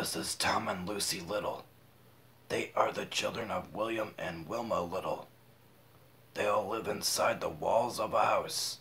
This is Tom and Lucy Little. They are the children of William and Wilma Little. They all live inside the walls of a house.